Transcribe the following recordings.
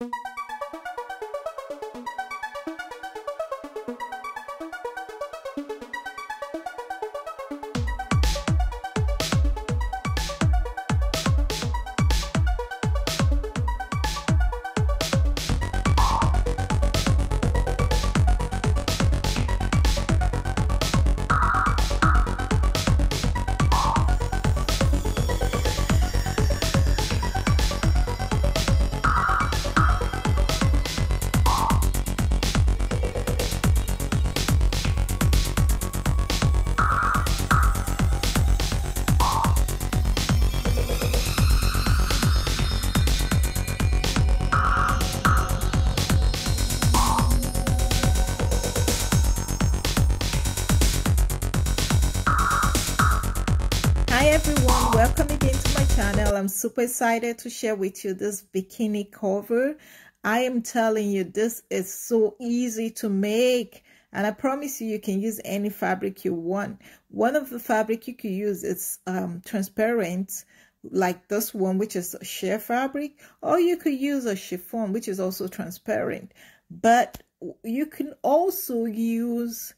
Hi everyone, welcome again to my channel. I'm super excited to share with you this bikini cover. I am telling you, this is so easy to make. And I promise you, you can use any fabric you want. One of the fabric you could use is um, transparent, like this one, which is a sheer fabric. Or you could use a chiffon, which is also transparent. But you can also use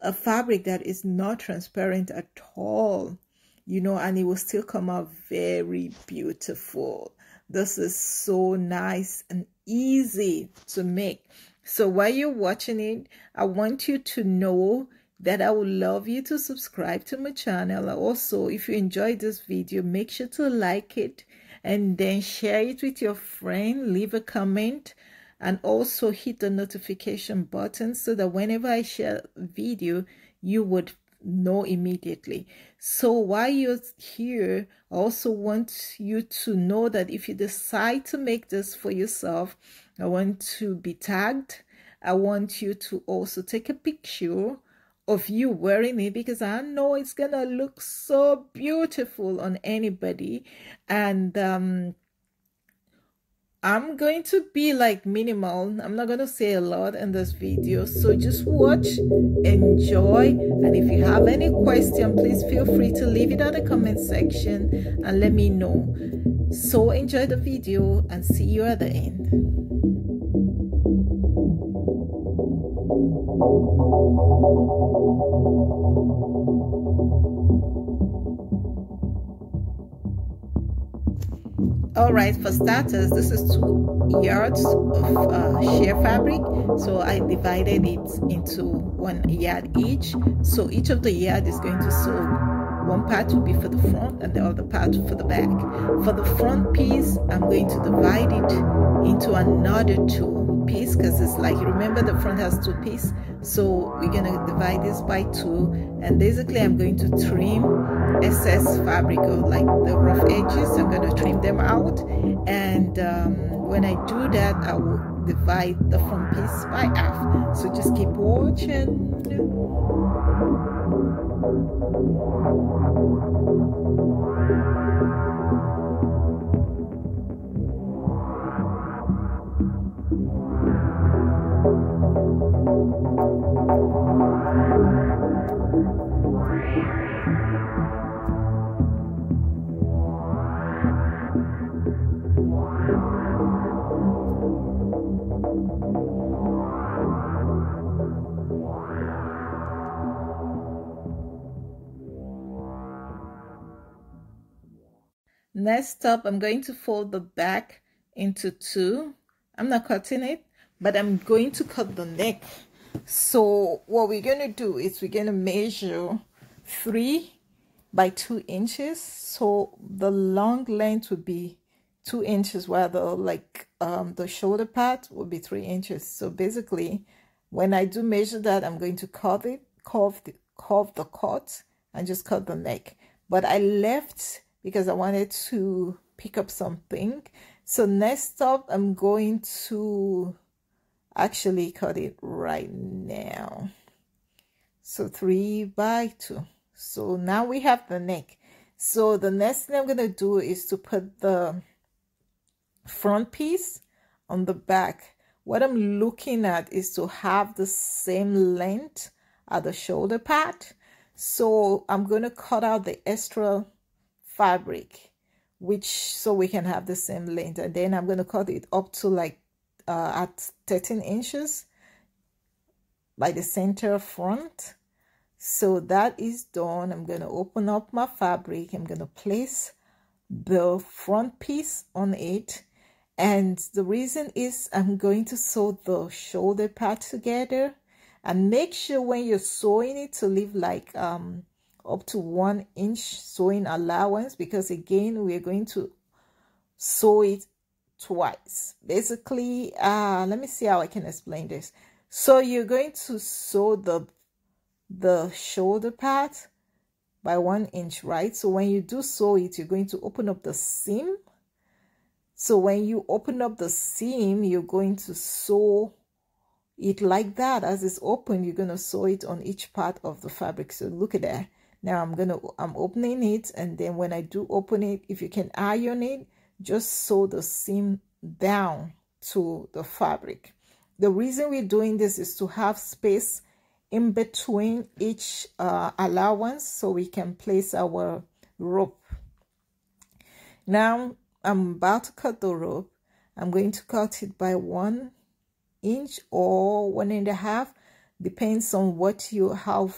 a fabric that is not transparent at all you know, and it will still come out very beautiful. This is so nice and easy to make. So while you're watching it, I want you to know that I would love you to subscribe to my channel. Also, if you enjoyed this video, make sure to like it and then share it with your friend. Leave a comment and also hit the notification button so that whenever I share a video, you would know immediately. So while you're here, I also want you to know that if you decide to make this for yourself, I want to be tagged. I want you to also take a picture of you wearing it because I know it's gonna look so beautiful on anybody. And um I'm going to be like minimal. I'm not going to say a lot in this video. So just watch, enjoy. And if you have any question, please feel free to leave it in the comment section and let me know. So enjoy the video and see you at the end. All right for starters this is two yards of uh, sheer fabric. So i divided it into one yard each. So each of the yard is going to sew. One part will be for the front and the other part for the back. For the front piece i'm going to divide it into another two piece because it's like remember the front has two pieces so we're gonna divide this by two and basically i'm going to trim excess fabric or like the rough edges i'm to trim them out. And um, when i do that i will divide the front piece by half. So just keep watching Next up, I'm going to fold the back into two. I'm not cutting it, but I'm going to cut the neck. So what we're going to do is we're going to measure three by two inches. So the long length would be two inches while the like um, the shoulder part would be three inches. So basically, when I do measure that, I'm going to curve it, curve the, curve the cut and just cut the neck. But I left because I wanted to pick up something. So next up, I'm going to actually cut it right now. So three by two. So now we have the neck. So the next thing I'm going to do is to put the front piece on the back. What I'm looking at is to have the same length at the shoulder part. So I'm going to cut out the extra fabric which so we can have the same length. And then I'm going to cut it up to like uh, at 13 inches by the center front. So that is done. I'm going to open up my fabric. I'm going to place the front piece on it. And the reason is i'm going to sew the shoulder part together. And make sure when you're sewing it to leave like um up to one inch sewing allowance because again we're going to sew it twice. Basically uh let me see how i can explain this. So you're going to sew the the shoulder part by one inch right? So when you do sew it you're going to open up the seam. So when you open up the seam you're going to sew it like that. As it's open you're going to sew it on each part of the fabric. So look at that now i'm gonna i'm opening it and then when i do open it if you can iron it just sew the seam down to the fabric. The reason we're doing this is to have space in between each uh, allowance so we can place our rope. Now i'm about to cut the rope. I'm going to cut it by one inch or one and a half depends on what you how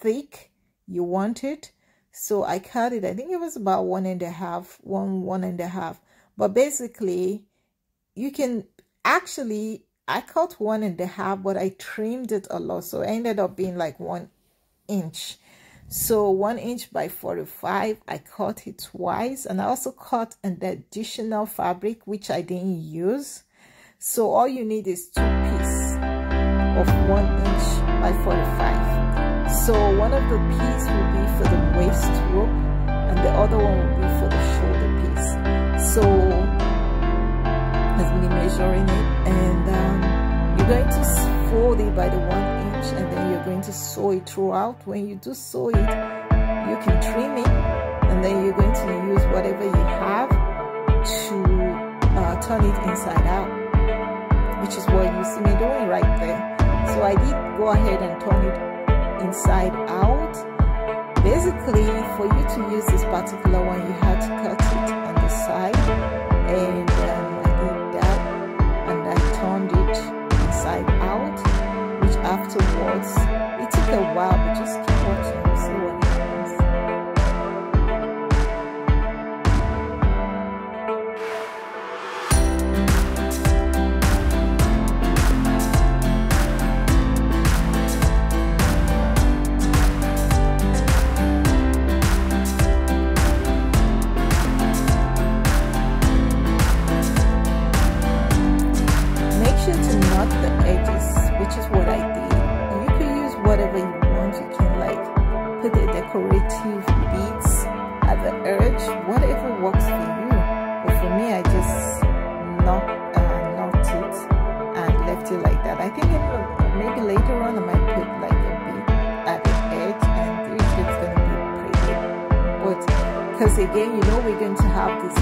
thick you want it. So i cut it. I think it was about one and a half one one and a half. But basically you can actually i cut one and a half but i trimmed it a lot. So it ended up being like one inch. So one inch by 45 i cut it twice. And i also cut an additional fabric which i didn't use. So all you need is two pieces of one inch by 45 so one of the pieces will be for the waist rope and the other one will be for the shoulder piece. So let me measuring it and um, you're going to fold it by the one inch and then you're going to sew it throughout. When you do sew it you can trim it and then you're going to use whatever you have to uh, turn it inside out which is what you see me doing right there. So I did go ahead and turn it inside out. Basically for you to use this particular one you had to cut it on the side. And um, I did that and I turned it inside out which afterwards it took a while have this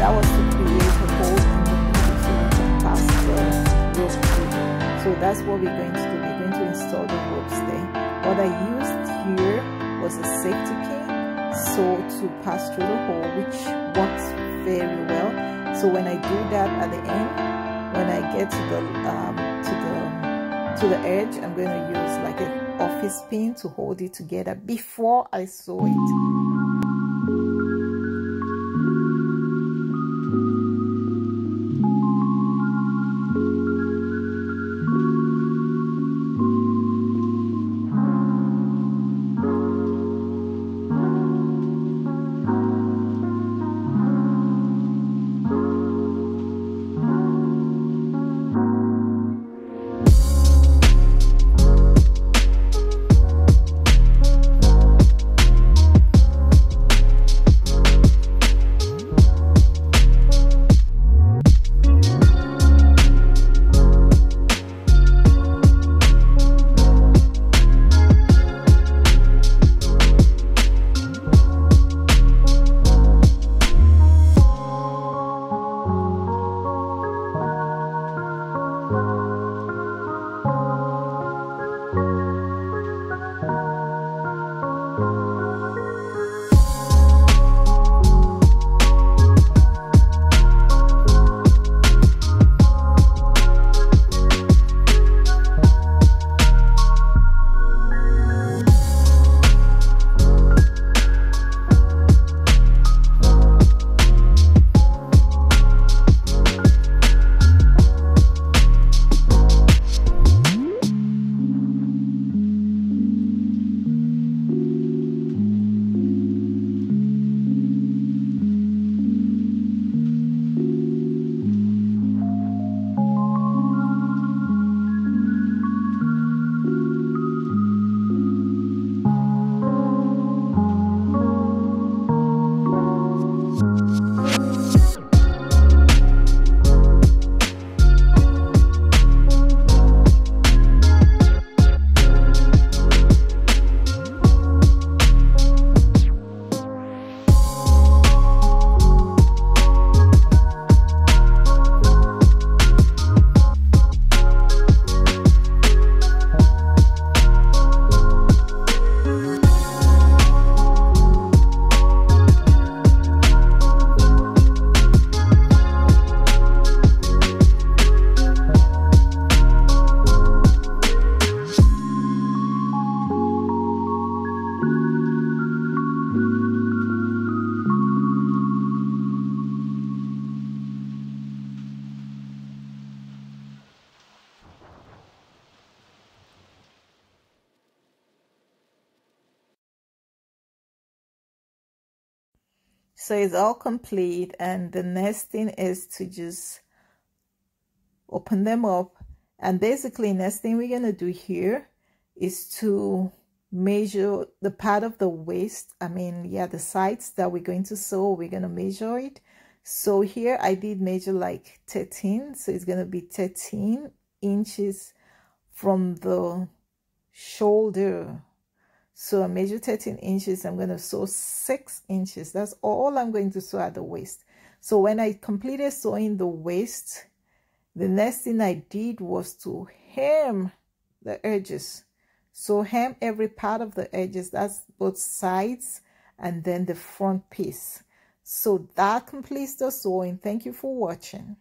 that was to create a pass the rope through. So that's what we're going to do. We're going to install the ropes there. What I used here was a safety pin so to pass through the hole which works very well. So when I do that at the end when I get to the um, to the to the edge I'm going to use like an office pin to hold it together before I sew it so it's all complete and the next thing is to just open them up. And basically next thing we're going to do here is to measure the part of the waist. I mean yeah the sides that we're going to sew we're going to measure it. So here i did measure like 13 so it's going to be 13 inches from the shoulder so I measure 13 inches. I'm going to sew 6 inches. That's all I'm going to sew at the waist. So when I completed sewing the waist, the next thing I did was to hem the edges. So hem every part of the edges. That's both sides and then the front piece. So that completes the sewing. Thank you for watching.